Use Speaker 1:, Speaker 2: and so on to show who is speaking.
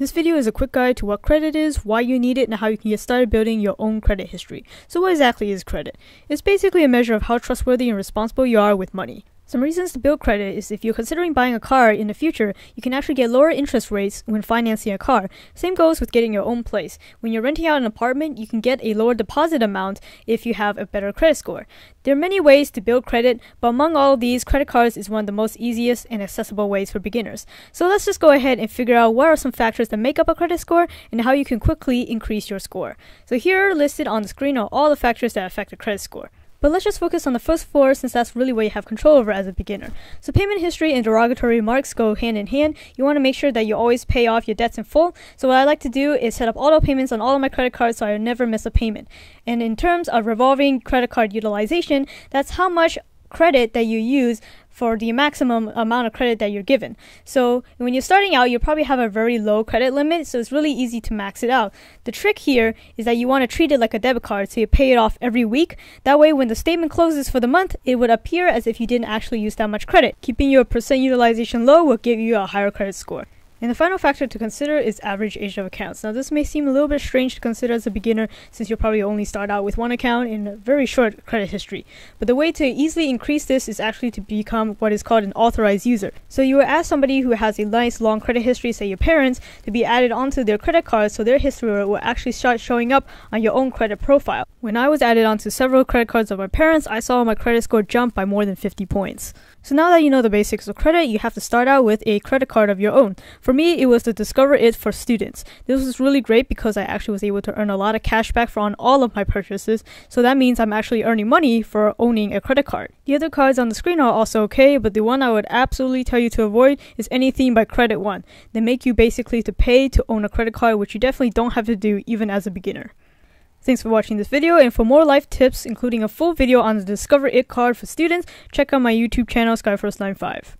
Speaker 1: This video is a quick guide to what credit is, why you need it, and how you can get started building your own credit history. So what exactly is credit? It's basically a measure of how trustworthy and responsible you are with money. Some reasons to build credit is if you're considering buying a car in the future, you can actually get lower interest rates when financing a car. Same goes with getting your own place. When you're renting out an apartment, you can get a lower deposit amount if you have a better credit score. There are many ways to build credit, but among all these, credit cards is one of the most easiest and accessible ways for beginners. So let's just go ahead and figure out what are some factors that make up a credit score and how you can quickly increase your score. So here listed on the screen are all the factors that affect a credit score. But let's just focus on the first four since that's really what you have control over as a beginner. So payment history and derogatory remarks go hand in hand. You want to make sure that you always pay off your debts in full. So what I like to do is set up auto payments on all of my credit cards so I never miss a payment. And in terms of revolving credit card utilization, that's how much credit that you use for the maximum amount of credit that you're given. So when you're starting out, you'll probably have a very low credit limit, so it's really easy to max it out. The trick here is that you want to treat it like a debit card, so you pay it off every week. That way, when the statement closes for the month, it would appear as if you didn't actually use that much credit. Keeping your percent utilization low will give you a higher credit score. And the final factor to consider is average age of accounts. Now, this may seem a little bit strange to consider as a beginner since you'll probably only start out with one account in a very short credit history. But the way to easily increase this is actually to become what is called an authorized user. So you will ask somebody who has a nice long credit history, say your parents, to be added onto their credit card so their history will actually start showing up on your own credit profile. When I was added onto several credit cards of my parents, I saw my credit score jump by more than 50 points. So now that you know the basics of credit, you have to start out with a credit card of your own. For me, it was the Discover It for students. This was really great because I actually was able to earn a lot of cash back for on all of my purchases. So that means I'm actually earning money for owning a credit card. The other cards on the screen are also okay, but the one I would absolutely tell you to avoid is anything by Credit One. They make you basically to pay to own a credit card, which you definitely don't have to do even as a beginner. Thanks for watching this video, and for more life tips, including a full video on the Discover It card for students, check out my YouTube channel, skyforce95.